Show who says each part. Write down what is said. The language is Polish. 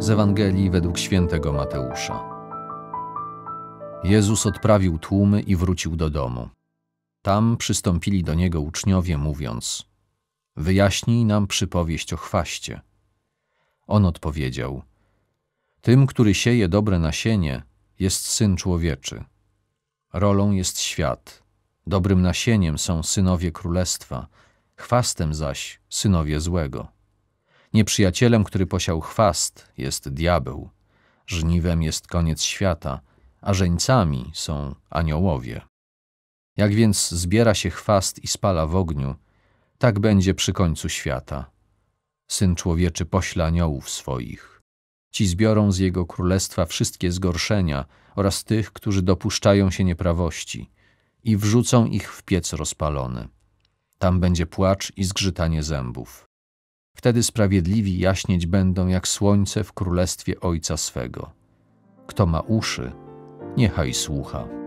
Speaker 1: Z Ewangelii według świętego Mateusza. Jezus odprawił tłumy i wrócił do domu. Tam przystąpili do niego uczniowie, mówiąc: Wyjaśnij nam przypowieść o chwaście. On odpowiedział: Tym, który sieje dobre nasienie, jest syn człowieczy. Rolą jest świat, dobrym nasieniem są synowie królestwa, chwastem zaś synowie złego. Nieprzyjacielem, który posiał chwast, jest diabeł, żniwem jest koniec świata, a żeńcami są aniołowie. Jak więc zbiera się chwast i spala w ogniu, tak będzie przy końcu świata. Syn człowieczy pośle aniołów swoich. Ci zbiorą z jego królestwa wszystkie zgorszenia oraz tych, którzy dopuszczają się nieprawości i wrzucą ich w piec rozpalony. Tam będzie płacz i zgrzytanie zębów. Wtedy sprawiedliwi jaśnieć będą jak słońce w królestwie Ojca swego. Kto ma uszy, niechaj słucha.